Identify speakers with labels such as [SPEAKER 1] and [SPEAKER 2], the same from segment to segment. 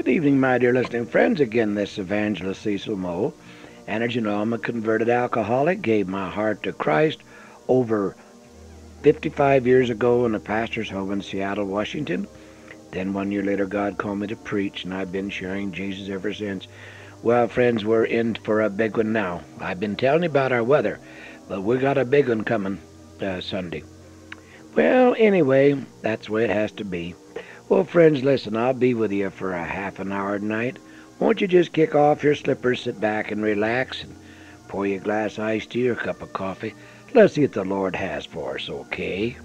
[SPEAKER 1] Good evening, my dear listening friends. Again, this evangelist Cecil Moe. And as you know, I'm a converted alcoholic, gave my heart to Christ over 55 years ago in a pastor's home in Seattle, Washington. Then one year later, God called me to preach, and I've been sharing Jesus ever since. Well, friends, we're in for a big one now. I've been telling you about our weather, but we got a big one coming uh, Sunday. Well, anyway, that's the way it has to be. Well, friends, listen, I'll be with you for a half an hour tonight. Won't you just kick off your slippers, sit back and relax, and pour you a glass of iced tea or a cup of coffee? Let's see what the Lord has for us, okay?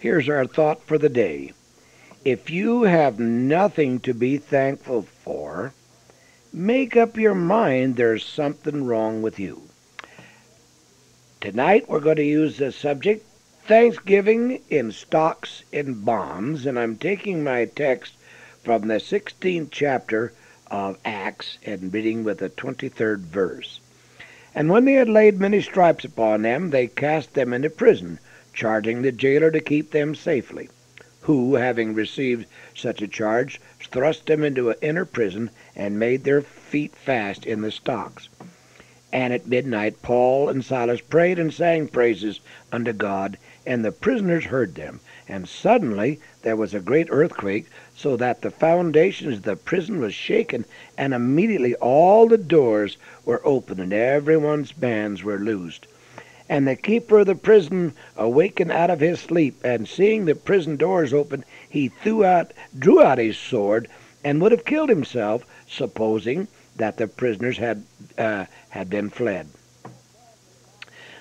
[SPEAKER 1] Here's our thought for the day. If you have nothing to be thankful for, make up your mind there's something wrong with you. Tonight we're going to use the subject Thanksgiving in Stocks and Bonds, and I'm taking my text from the 16th chapter of Acts and reading with the 23rd verse. And when they had laid many stripes upon them, they cast them into prison charging the jailer to keep them safely, who, having received such a charge, thrust them into an inner prison and made their feet fast in the stocks. And at midnight Paul and Silas prayed and sang praises unto God, and the prisoners heard them. And suddenly there was a great earthquake, so that the foundations of the prison was shaken, and immediately all the doors were opened, and everyone's bands were loosed. And the keeper of the prison awakened out of his sleep, and seeing the prison doors open, he threw out, drew out his sword, and would have killed himself, supposing that the prisoners had uh, had been fled.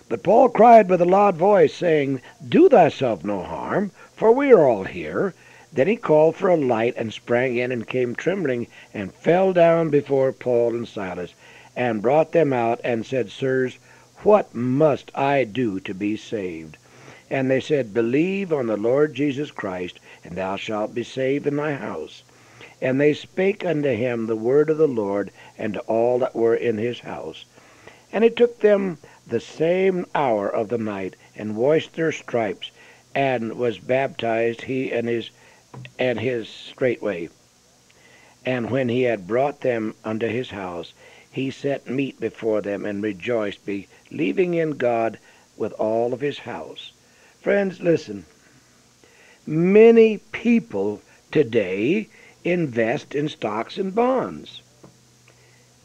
[SPEAKER 1] But Paul cried with a loud voice, saying, Do thyself no harm, for we are all here. Then he called for a light, and sprang in, and came trembling, and fell down before Paul and Silas, and brought them out, and said, Sirs, what must I do to be saved? And they said, Believe on the Lord Jesus Christ, and thou shalt be saved in thy house. And they spake unto him the word of the Lord, and to all that were in his house. And it took them the same hour of the night, and washed their stripes, and was baptized he and his and his straightway. And when he had brought them unto his house, he set meat before them, and rejoiced, believing in God with all of his house. Friends, listen. Many people today invest in stocks and bonds.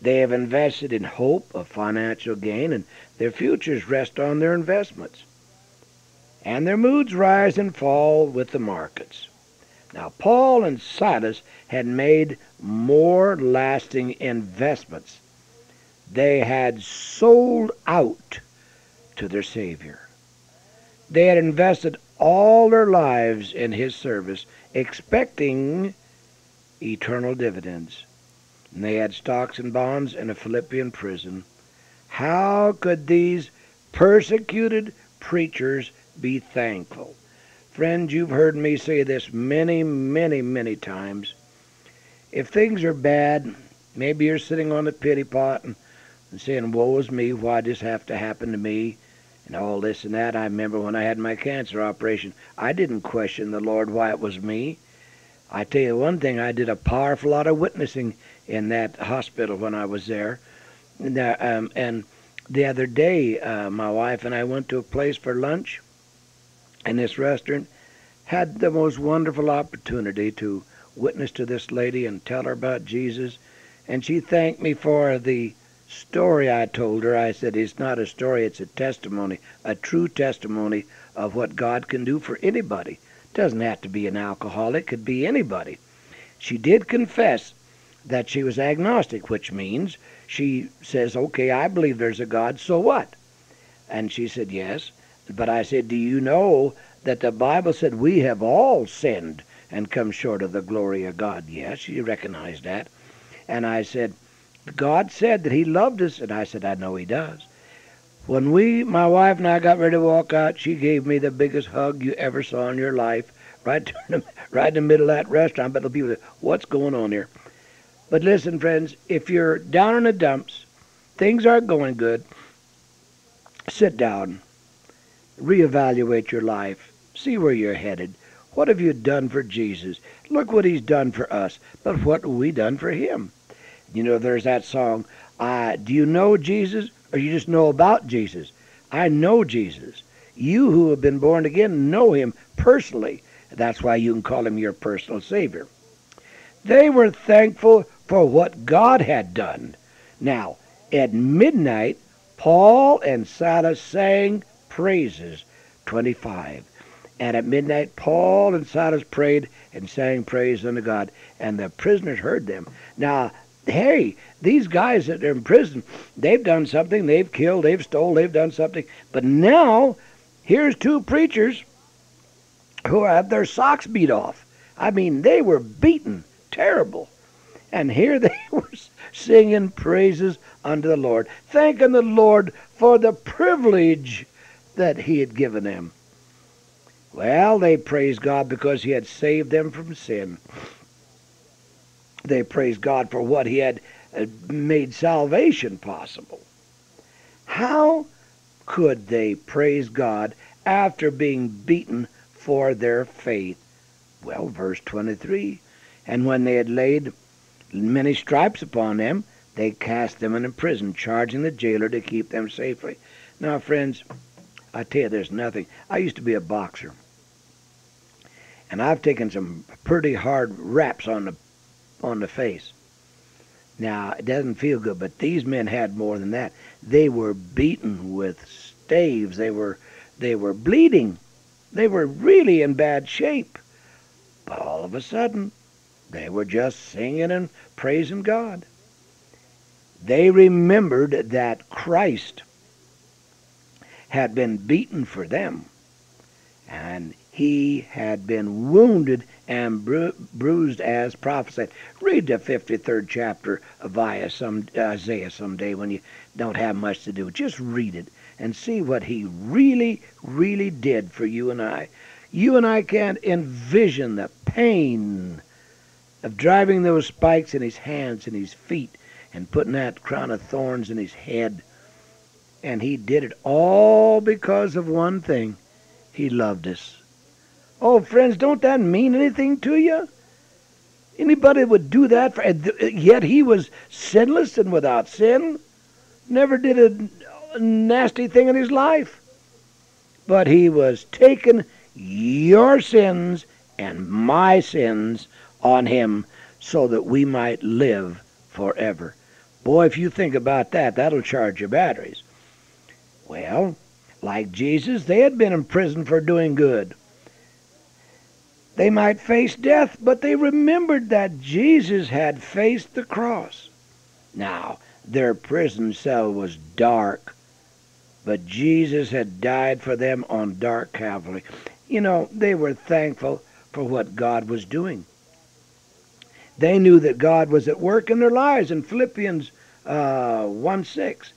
[SPEAKER 1] They have invested in hope of financial gain, and their futures rest on their investments. And their moods rise and fall with the markets. Now, Paul and Silas had made more lasting investments they had sold out to their Savior. They had invested all their lives in His service, expecting eternal dividends. And they had stocks and bonds in a Philippian prison. How could these persecuted preachers be thankful? Friends, you've heard me say this many, many, many times. If things are bad, Maybe you're sitting on the pity pot and, and saying, Woe is me, why does this have to happen to me? And all this and that. I remember when I had my cancer operation, I didn't question the Lord why it was me. I tell you one thing, I did a powerful lot of witnessing in that hospital when I was there. And, uh, um, and the other day, uh, my wife and I went to a place for lunch, and this restaurant had the most wonderful opportunity to witness to this lady and tell her about Jesus. And she thanked me for the story I told her. I said, It's not a story, it's a testimony, a true testimony of what God can do for anybody. Doesn't have to be an alcoholic, could be anybody. She did confess that she was agnostic, which means she says, Okay, I believe there's a God, so what? And she said, Yes. But I said, Do you know that the Bible said we have all sinned and come short of the glory of God? Yes, she recognized that. And I said, God said that He loved us. And I said, I know He does. When we, my wife and I, got ready to walk out, she gave me the biggest hug you ever saw in your life, right, right in the middle of that restaurant. But the people What's going on here? But listen, friends, if you're down in the dumps, things aren't going good, sit down, reevaluate your life, see where you're headed. What have you done for Jesus? Look what he's done for us. But what have we done for him? You know, there's that song, uh, Do you know Jesus or you just know about Jesus? I know Jesus. You who have been born again know him personally. That's why you can call him your personal Savior. They were thankful for what God had done. Now, at midnight, Paul and Silas sang praises. 25. And at midnight, Paul and Silas prayed and sang praise unto God, and the prisoners heard them. Now, hey, these guys that are in prison, they've done something. They've killed, they've stole, they've done something. But now, here's two preachers who have their socks beat off. I mean, they were beaten terrible. And here they were singing praises unto the Lord, thanking the Lord for the privilege that He had given them. Well, they praised God because He had saved them from sin. They praised God for what He had uh, made salvation possible. How could they praise God after being beaten for their faith? Well, verse 23 And when they had laid many stripes upon them, they cast them into prison, charging the jailer to keep them safely. Now, friends, I tell you, there's nothing. I used to be a boxer, and I've taken some pretty hard raps on the on the face. Now, it doesn't feel good, but these men had more than that. They were beaten with staves. They were they were bleeding. They were really in bad shape. But all of a sudden, they were just singing and praising God. They remembered that Christ had been beaten for them, and he had been wounded and bru- bruised as prophesied. Read the 53rd chapter of Isaiah someday when you don't have much to do. Just read it and see what he really, really did for you and I. You and I can't envision the pain of driving those spikes in his hands and his feet and putting that crown of thorns in his head. And he did it all because of one thing. He loved us. Oh, friends, don't that mean anything to you? Anybody would do that, for, yet he was sinless and without sin. Never did a nasty thing in his life. But he was taking your sins and my sins on him so that we might live forever. Boy, if you think about that, that'll charge your batteries. Well, like Jesus, they had been in prison for doing good. They might face death, but they remembered that Jesus had faced the cross. Now, their prison cell was dark, but Jesus had died for them on dark Calvary. You know, they were thankful for what God was doing. They knew that God was at work in their lives in Philippians uh, 1 6,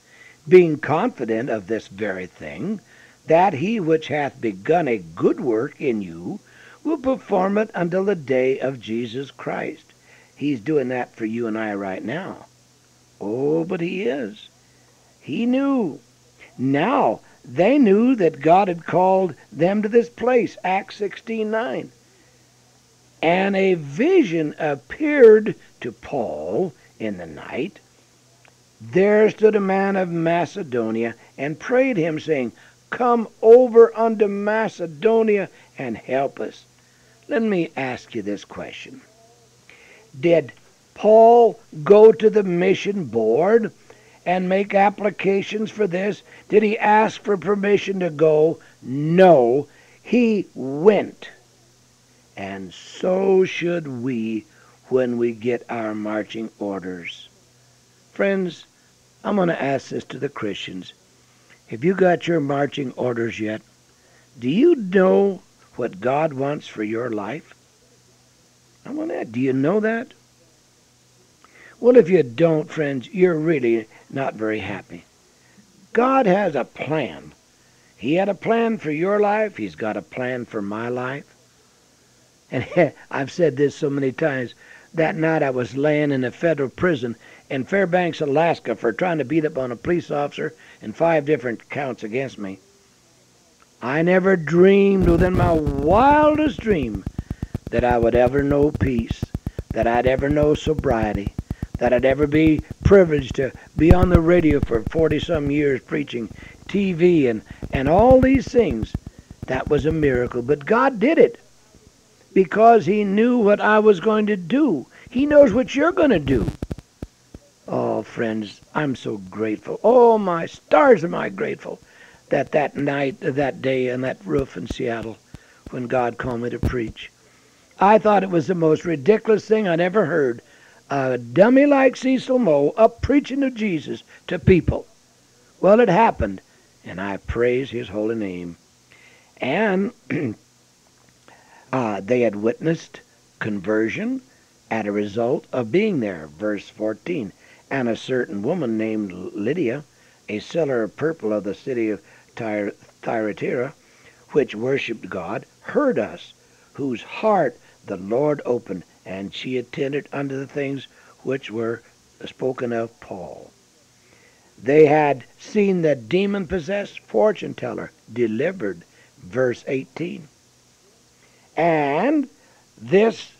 [SPEAKER 1] being confident of this very thing, that he which hath begun a good work in you will perform it until the day of Jesus Christ. He's doing that for you and I right now. Oh, but He is. He knew. Now, they knew that God had called them to this place, Acts 16:9. And a vision appeared to Paul in the night. There stood a man of Macedonia and prayed him, saying, Come over unto Macedonia and help us. Let me ask you this question. Did Paul go to the mission board and make applications for this? Did he ask for permission to go? No, he went. And so should we when we get our marching orders. Friends, I'm going to ask this to the Christians. Have you got your marching orders yet? Do you know what God wants for your life? I want that. do you know that? Well, if you don't, friends, you're really not very happy. God has a plan. He had a plan for your life. He's got a plan for my life. And I've said this so many times. That night I was laying in a federal prison in Fairbanks, Alaska for trying to beat up on a police officer and five different counts against me. I never dreamed within my wildest dream that I would ever know peace, that I'd ever know sobriety, that I'd ever be privileged to be on the radio for 40 some years preaching, TV, and, and all these things. That was a miracle. But God did it because He knew what I was going to do. He knows what you're going to do. Oh, friends, I'm so grateful. Oh, my stars am I grateful that that night, that day on that roof in Seattle when God called me to preach. I thought it was the most ridiculous thing I'd ever heard a dummy like Cecil Moe up preaching of Jesus to people. Well, it happened, and I praise his holy name. And uh, they had witnessed conversion as a result of being there. Verse 14. And a certain woman named Lydia, a seller of purple of the city of Thyatira, which worshipped God, heard us, whose heart the Lord opened, and she attended unto the things which were spoken of Paul. They had seen the demon possessed fortune teller delivered, verse 18. And this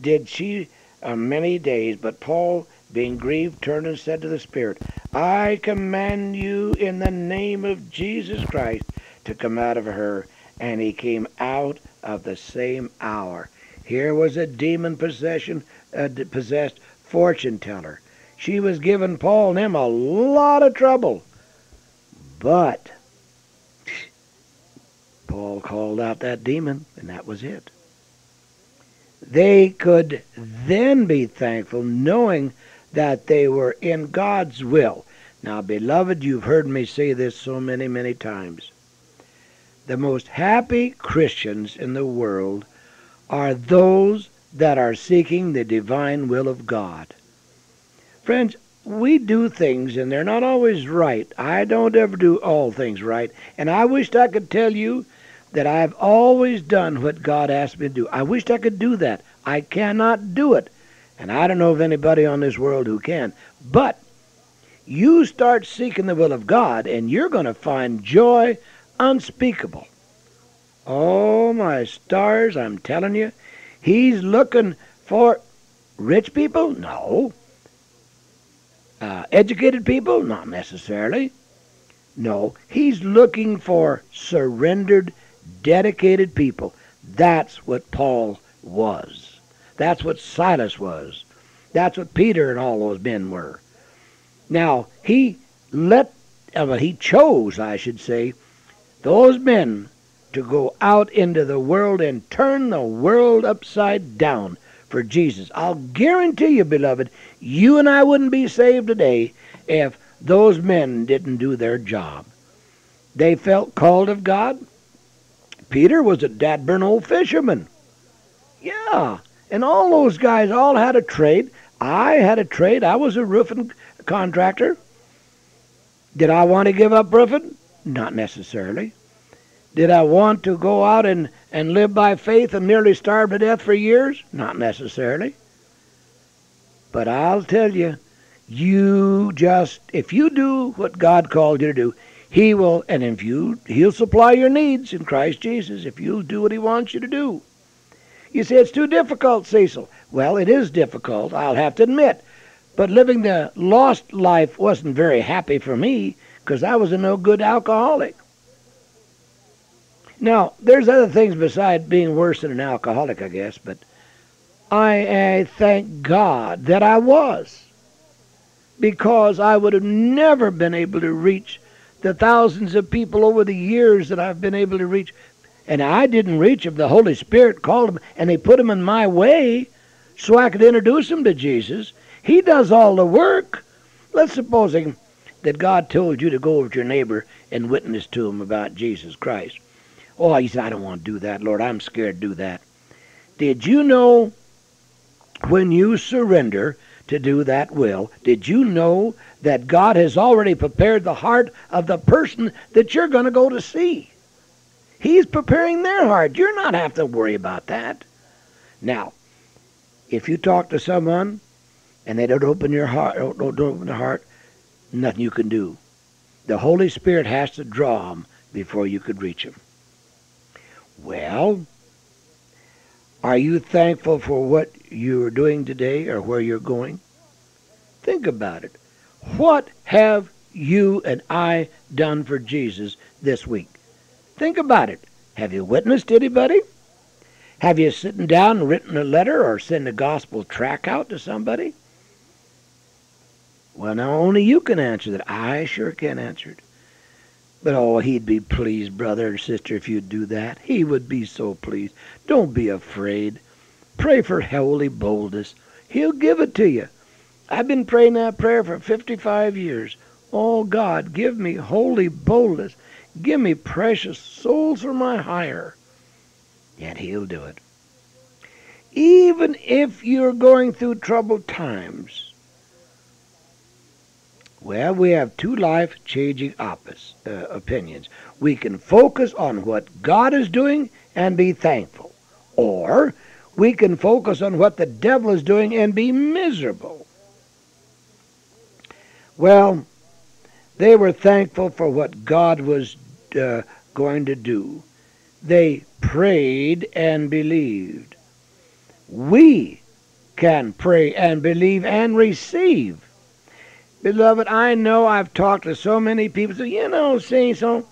[SPEAKER 1] did she uh, many days, but Paul, being grieved, turned and said to the Spirit, I command you in the name of Jesus Christ to come out of her. And he came out of the same hour. Here was a demon possession, uh, possessed fortune teller. She was giving Paul and them a lot of trouble. But Paul called out that demon, and that was it. They could then be thankful, knowing that they were in God's will. Now, beloved, you've heard me say this so many, many times. The most happy Christians in the world are those that are seeking the divine will of God. Friends, we do things and they're not always right. I don't ever do all things right. And I wished I could tell you that I've always done what God asked me to do. I wished I could do that. I cannot do it. And I don't know of anybody on this world who can. But you start seeking the will of God and you're going to find joy unspeakable. Oh, my stars, I'm telling you, he's looking for rich people? No. Uh, educated people? Not necessarily. No, he's looking for surrendered, dedicated people. That's what Paul was. That's what Silas was. That's what Peter and all those men were. Now, he let, uh, well, he chose, I should say, those men to go out into the world and turn the world upside down for Jesus. I'll guarantee you, beloved, you and I wouldn't be saved today if those men didn't do their job. They felt called of God. Peter was a dadburn old fisherman. Yeah, and all those guys all had a trade. I had a trade. I was a roofing contractor. Did I want to give up roofing? Not necessarily. Did I want to go out and, and live by faith and nearly starve to death for years? Not necessarily. But I'll tell you, you just, if you do what God called you to do, He will, and if you, He'll supply your needs in Christ Jesus if you'll do what He wants you to do. You say it's too difficult, Cecil. Well, it is difficult, I'll have to admit. But living the lost life wasn't very happy for me because I was a no good alcoholic. Now, there's other things besides being worse than an alcoholic, I guess, but I, I thank God that I was because I would have never been able to reach the thousands of people over the years that I've been able to reach. And I didn't reach them. The Holy Spirit called them, and they put them in my way so I could introduce them to Jesus. He does all the work. Let's supposing that God told you to go over to your neighbor and witness to him about Jesus Christ. Oh, he said, I don't want to do that, Lord. I'm scared to do that. Did you know when you surrender to do that will, did you know that God has already prepared the heart of the person that you're going to go to see? He's preparing their heart. You're not have to worry about that. Now, if you talk to someone and they don't open your heart, don't, don't open their heart, nothing you can do. The Holy Spirit has to draw them before you could reach them. Well, are you thankful for what you're doing today or where you're going? Think about it. What have you and I done for Jesus this week? Think about it. Have you witnessed anybody? Have you sitting down and written a letter or sent a gospel track out to somebody? Well, now only you can answer that. I sure can answer it. But oh, he'd be pleased, brother and sister, if you'd do that. He would be so pleased. Don't be afraid. Pray for holy boldness. He'll give it to you. I've been praying that prayer for 55 years. Oh, God, give me holy boldness. Give me precious souls for my hire. And He'll do it. Even if you're going through troubled times, well, we have two life changing uh, opinions. We can focus on what God is doing and be thankful, or we can focus on what the devil is doing and be miserable. Well, they were thankful for what God was uh, going to do. They prayed and believed. We can pray and believe and receive Beloved, I know I've talked to so many people, so you know, saying so.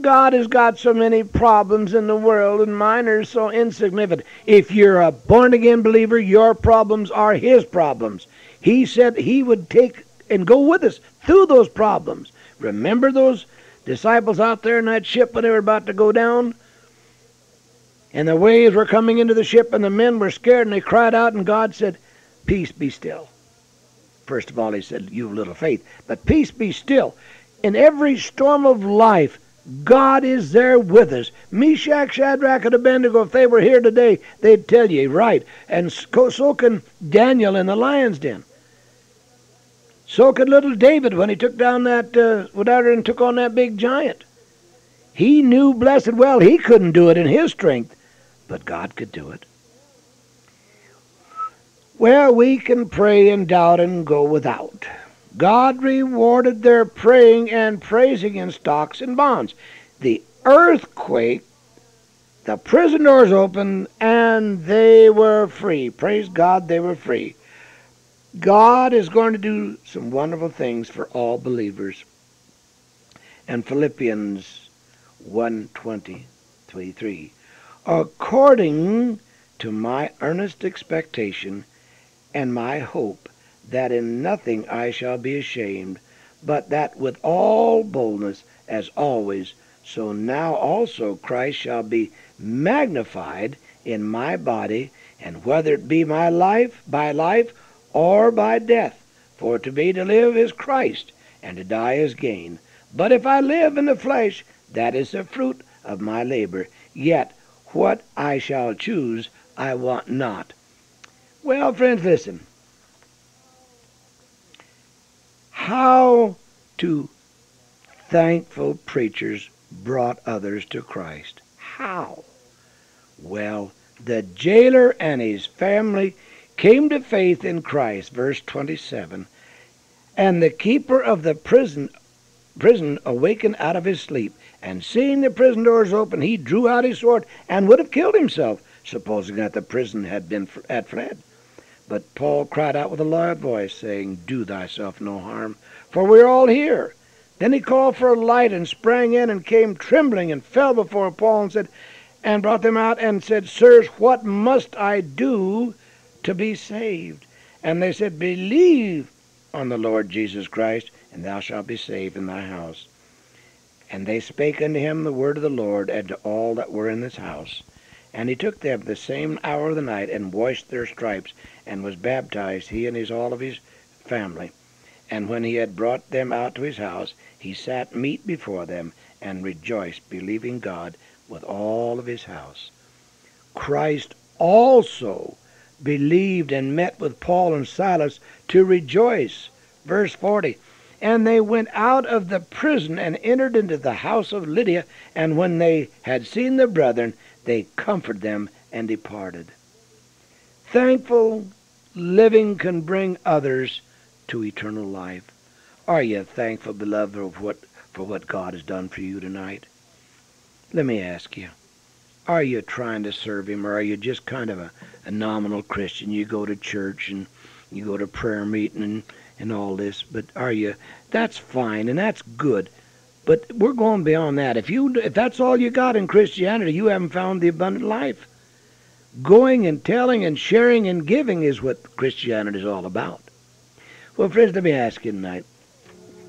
[SPEAKER 1] God has got so many problems in the world, and mine are so insignificant. If you're a born again believer, your problems are His problems. He said He would take and go with us through those problems. Remember those disciples out there in that ship when they were about to go down? And the waves were coming into the ship, and the men were scared, and they cried out, and God said, Peace be still. First of all, he said, You little faith. But peace be still. In every storm of life, God is there with us. Meshach, Shadrach, and Abednego, if they were here today, they'd tell you, right. And so can Daniel in the lion's den. So could little David when he took down that, uh, whatever, and took on that big giant. He knew blessed well he couldn't do it in his strength, but God could do it where we can pray and doubt and go without. God rewarded their praying and praising in stocks and bonds. The earthquake, the prison doors opened, and they were free. Praise God, they were free. God is going to do some wonderful things for all believers. And Philippians 1:23, according to my earnest expectation and my hope that in nothing I shall be ashamed, but that with all boldness, as always, so now also Christ shall be magnified in my body, and whether it be my life, by life, or by death. For to me to live is Christ, and to die is gain. But if I live in the flesh, that is the fruit of my labor. Yet what I shall choose I want not well, friends, listen. How to thankful preachers brought others to Christ. How? Well, the jailer and his family came to faith in Christ, verse 27, and the keeper of the prison prison awakened out of his sleep, and seeing the prison doors open, he drew out his sword and would have killed himself, supposing that the prison had been had fled. But Paul cried out with a loud voice, saying, Do thyself no harm, for we are all here. Then he called for a light and sprang in and came trembling and fell before Paul and said, and brought them out and said, Sirs, what must I do to be saved? And they said, Believe on the Lord Jesus Christ, and thou shalt be saved in thy house. And they spake unto him the word of the Lord, and to all that were in this house. And he took them the same hour of the night, and washed their stripes, and was baptized, he and his all of his family. And when he had brought them out to his house, he sat meat before them, and rejoiced, believing God with all of his house. Christ also believed and met with Paul and Silas to rejoice. Verse 40. And they went out of the prison and entered into the house of Lydia, and when they had seen the brethren, they comforted them and departed. Thankful living can bring others to eternal life. Are you thankful, beloved, for what, for what God has done for you tonight? Let me ask you, are you trying to serve Him, or are you just kind of a, a nominal Christian? You go to church and you go to prayer meeting and, and all this, but are you? That's fine and that's good, but we're going beyond that. If you if that's all you got in Christianity, you haven't found the abundant life. Going and telling and sharing and giving is what Christianity is all about. Well, friends, let me ask you tonight.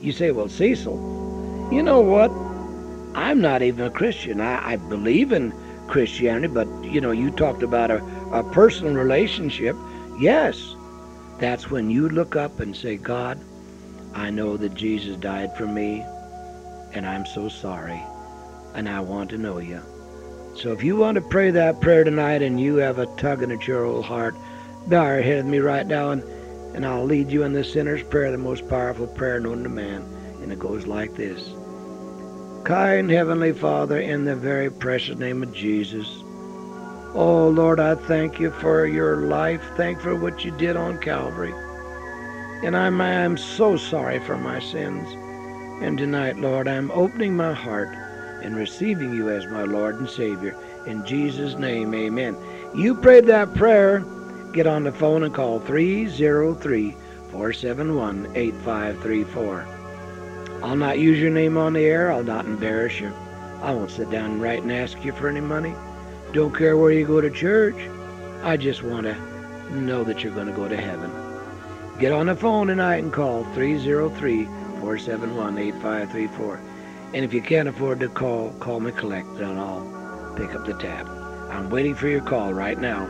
[SPEAKER 1] You say, well, Cecil, you know what? I'm not even a Christian. I, I believe in Christianity, but you know, you talked about a, a personal relationship. Yes, that's when you look up and say, God, I know that Jesus died for me, and I'm so sorry, and I want to know you. So if you want to pray that prayer tonight and you have a tugging at your old heart, bow your head with me right now, and, and I'll lead you in the sinner's prayer, the most powerful prayer known to man. And it goes like this. Kind Heavenly Father, in the very precious name of Jesus, oh Lord, I thank you for your life. Thank for what you did on Calvary. And I'm, I'm so sorry for my sins. And tonight, Lord, I'm opening my heart and receiving you as my Lord and Savior. In Jesus' name, amen. You prayed that prayer. Get on the phone and call 303 471 8534. I'll not use your name on the air. I'll not embarrass you. I won't sit down and write and ask you for any money. Don't care where you go to church. I just want to know that you're going to go to heaven. Get on the phone tonight and call 303-471-8534. And if you can't afford to call, call me collect and I'll pick up the tab. I'm waiting for your call right now.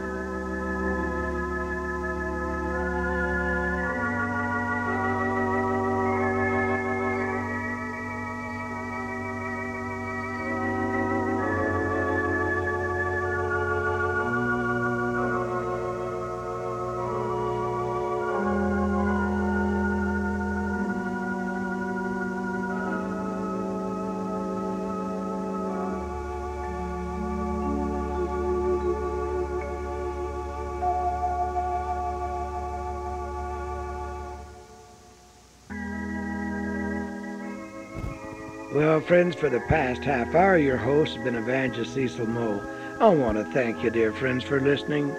[SPEAKER 1] Well, friends, for the past half hour, your host has been Evangelist Cecil Moe. I want to thank you, dear friends, for listening,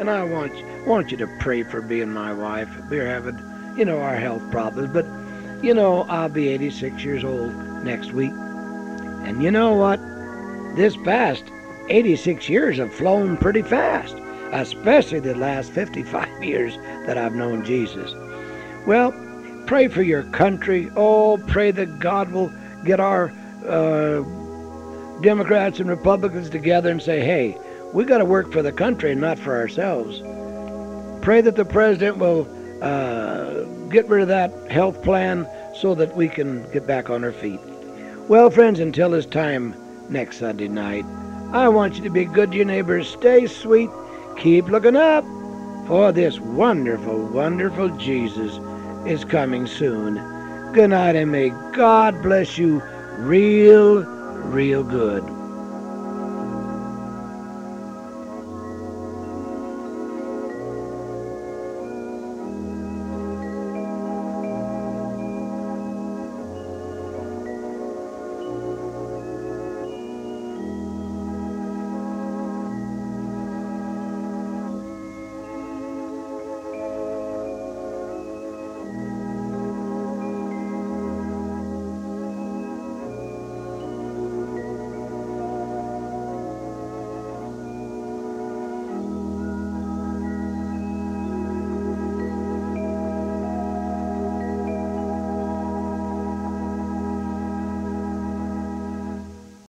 [SPEAKER 1] and I want want you to pray for me and my wife. We're having, you know, our health problems, but you know, I'll be 86 years old next week, and you know what? This past 86 years have flown pretty fast, especially the last 55 years that I've known Jesus. Well, pray for your country. Oh, pray that God will get our uh, Democrats and Republicans together and say, hey, we got to work for the country and not for ourselves. Pray that the president will uh, get rid of that health plan so that we can get back on our feet. Well, friends, until this time next Sunday night, I want you to be good to your neighbors. Stay sweet. Keep looking up. For this wonderful, wonderful Jesus is coming soon. Good night, and may God bless you real, real good.